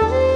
oh